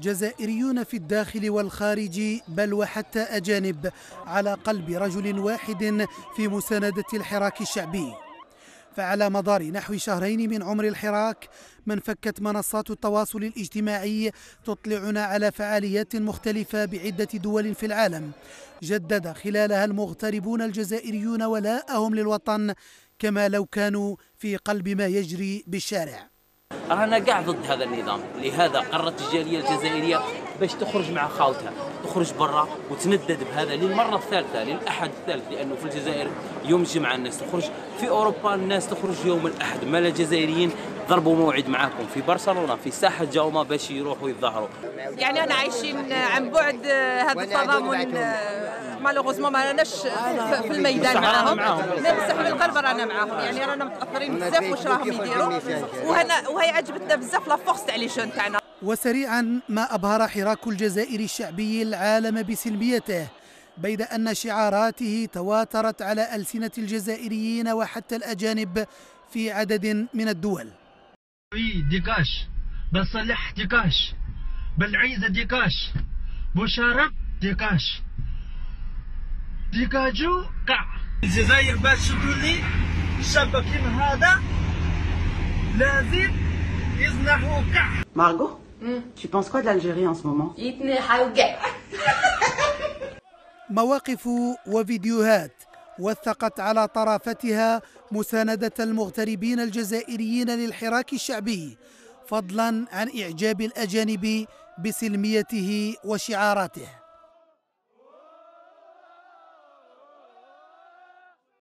جزائريون في الداخل والخارج بل وحتى أجانب على قلب رجل واحد في مساندة الحراك الشعبي. فعلى مدار نحو شهرين من عمر الحراك من فكت منصات التواصل الاجتماعي تطلعنا على فعاليات مختلفة بعدة دول في العالم. جدد خلالها المغتربون الجزائريون ولاءهم للوطن كما لو كانوا في قلب ما يجري بالشارع. رانا كاع ضد هذا النظام. لهذا قررت الجالية الجزائرية باش تخرج مع خاوتها تخرج برا وتندد بهذا للمرة الثالثة للأحد الثالث لأنه في الجزائر يوم الجمعة الناس تخرج. في أوروبا الناس تخرج يوم الأحد. ما الجزائريين ضربوا موعد معاكم. في برشلونة في ساحة جوما باش يروحوا يتظاهروا. يعني أنا عايشين عن بعد هذا التضامن مالوغوزمون ما راناش في الميدان معاهم. بصح من القلب رانا معاهم. يعني رانا متاثرين بزاف واش راهم يديروا. وهنا وهي عجبتنا بزاف la force تاع les jeunes تاعنا. وسريعا ما أبهر حراك الجزائر الشعبي العالم بسلميته بيد أن شعاراته تواترت على ألسنة الجزائريين وحتى الأجانب في عدد من الدول. dégage بن صالح dégage بلعيز dégage بوشارب dégage dégagez قاع الجزائر باش تولي شابة كيما هذا لازم قع مارغو tu penses quoi de l'Algérie en ce moment? مواقف وفيديوهات وثقت على طرافتها مساندة المغتربين الجزائريين للحراك الشعبي فضلا عن إعجاب الأجانب بسلميته وشعاراته.